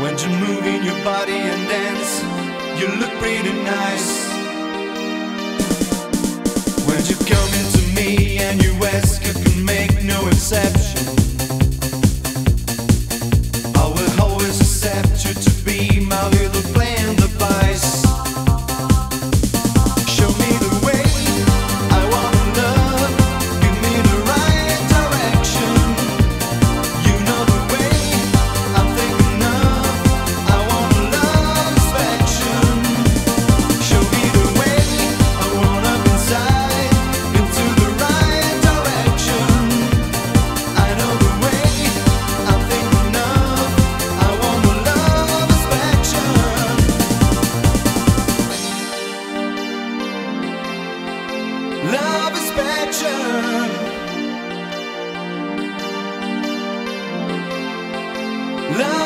When you're moving your body and dance, you look pretty nice. When you come into me and you ask, I can make no exception. Love.